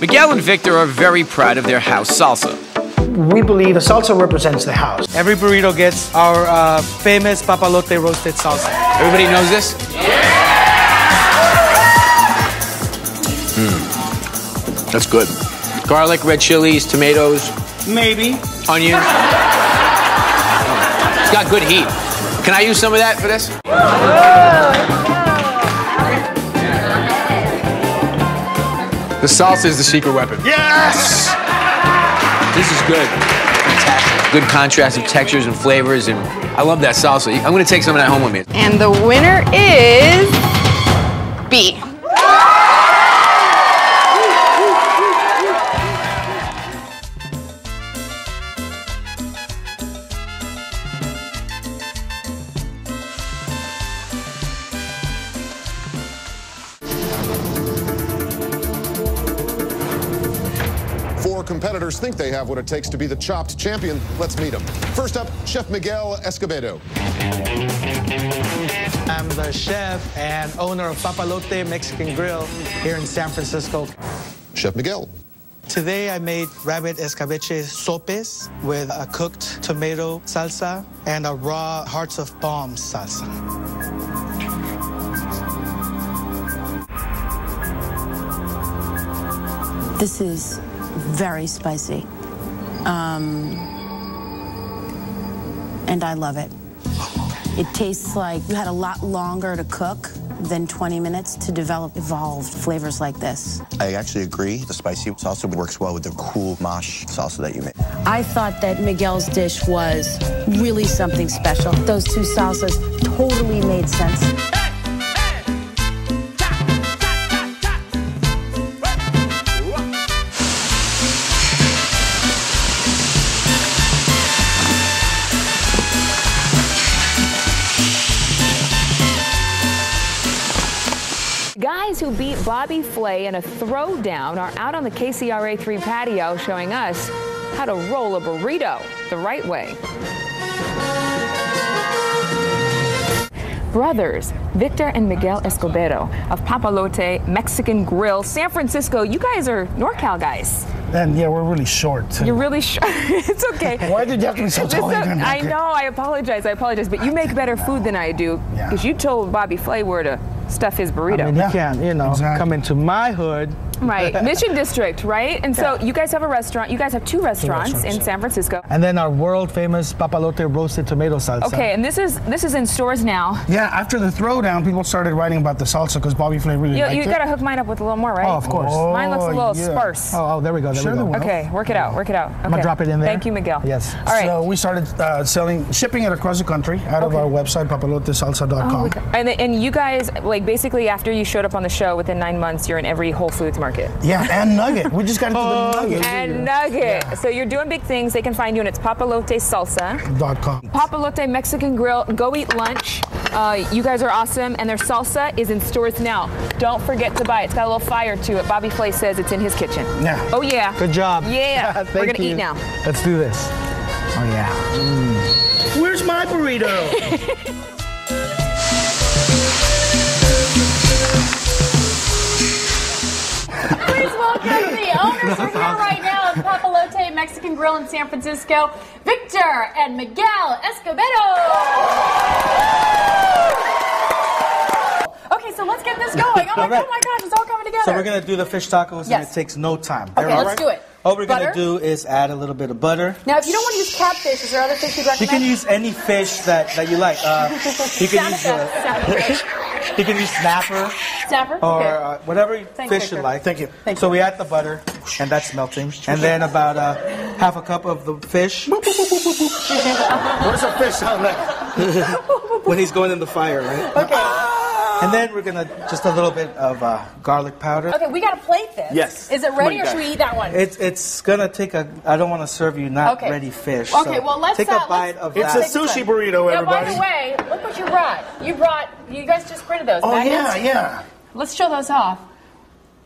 Miguel and Victor are very proud of their house salsa. We believe the salsa represents the house. Every burrito gets our uh, famous papalote roasted salsa. Everybody knows this? Yeah! Mm. That's good. Garlic, red chilies, tomatoes, Maybe. onions. It's got good heat. Can I use some of that for this? The salsa is the secret weapon. Yes! This is good. Fantastic. Good contrast of textures and flavors, and I love that salsa. I'm gonna take some of that home with me. And the winner is B. competitors think they have what it takes to be the chopped champion. Let's meet them. First up, Chef Miguel Escobedo. I'm the chef and owner of Papalote Mexican Grill here in San Francisco. Chef Miguel. Today I made rabbit escabeche sopes with a cooked tomato salsa and a raw hearts of palm salsa. This is very spicy. Um, and I love it. It tastes like you had a lot longer to cook than 20 minutes to develop evolved flavors like this. I actually agree. The spicy salsa works well with the cool mash salsa that you made. I thought that Miguel's dish was really something special. Those two salsas totally made sense. Who beat Bobby Flay in a throwdown are out on the KCRA 3 patio showing us how to roll a burrito the right way. Brothers Victor and Miguel Escobedo of Papalote Mexican Grill, San Francisco. You guys are NorCal guys. And yeah, we're really short. Too. You're really short. it's okay. Why did you have to be so tall? again, I know. I apologize. I apologize. But you make better food than I do Yeah. because you told Bobby Flay where to stuff his burrito. I mean, Yeah, you can't, you know, exactly. come into my hood. Right, Mission District, right? And so Yeah. you guys have a restaurant. You guys have two restaurants, restaurants, in. San Francisco. And then our world famous papalote roasted tomato salsa. Okay, and this is this is in stores now. Yeah, after the throwdown, people started writing about the salsa because Bobby Flay really You, liked you it. gotta hook mine up with a little more, right? Oh, of course. Mine looks a little Oh, yeah. sparse. Oh, oh, there we go. There Sure we go. Okay, work it out. Work it out. Okay. I'm gonna drop it in there. Thank you, Miguel. Yes. All right. So we started uh, selling, shipping it across the country out of our website, papalotesalsa.com. and, and you guys, like, basically, after you showed up on the show, within nine months, you're in every Whole Foods market. Yeah, and Nugget. We just got into Oh, the Nugget. And Nugget. So you're doing big things. They can find you, and it's Papalote Salsa. Dot com. Papalote Mexican Grill. Go eat lunch. Uh, you guys are awesome, and their salsa is in stores now. Don't forget to buy it. It's got a little fire to it. Bobby Flay says it's in his kitchen. Yeah. Oh yeah. Good job. Yeah. Thank We're gonna eat now. Let's do this. Oh yeah. Where's my burrito? are here right now at Papalote Mexican Grill in San Francisco, Victor and Miguel Escobedo. Okay, so let's get this going. Oh my, All right. oh my gosh, it's all coming together. So we're gonna do the fish tacos, and it takes no time. Okay, All let's do it. All we're Butter? gonna do is add a little bit of butter. Now, if you don't want to use catfish, is there other fish you'd You can use any fish that, that you like. Uh, you can use Snapper. uh, you can use snapper Snapper? or okay. uh, whatever fish you like. Thank you. Thank so you. we add the butter, and that's melting, and then about uh, half a cup of the fish what does a fish sound like? when he's going in the fire, right? Okay. And then we're gonna just a little bit of uh, garlic powder. Okay, we got to plate this. Yes. Is it Come on, ready or should we eat that one? It's it's gonna take a. I don't want to serve you not Okay. ready fish. Okay, so well, let's, take uh, a let's- bite of It's that. a sushi burrito, everybody. Now, by everybody. the way, look what you brought. You brought, you guys just printed those. Oh, yeah, magnets? yeah. Let's show those off.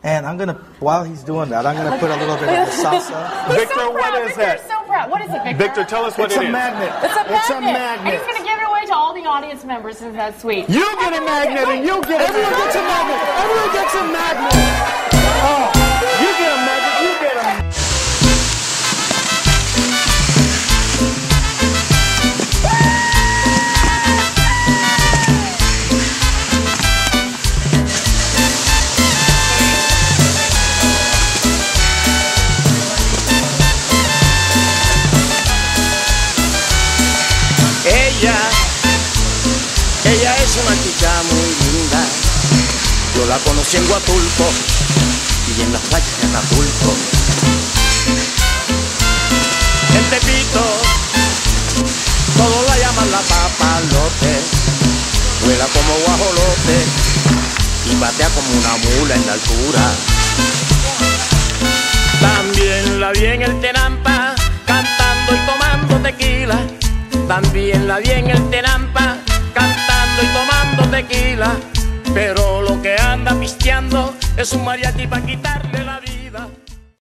And I'm gonna, while he's doing that, I'm gonna put a little bit of the salsa. He's Victor, so what proud. is Victor's that? so proud. What is it, Victor? Victor, tell us what It's it a magnet. It's a magnet. It's a And magnet. he's going to give it away to all the audience members, since that sweet. You get a magnet and you get a Everyone gets a magnet. Everyone gets a magnet. Oh, you get a magnet una chica muy linda. Yo la conocí en Huatulco y en las playas de Acapulco. En Tepito, todos la llaman la papalote. Vuela como guajolote y patea como una mula en la altura. También la vi en el Tenampa, cantando y tomando tequila. También la vi en el Tenampa, pero lo que anda pisteando es un mariachi para quitarle la vida.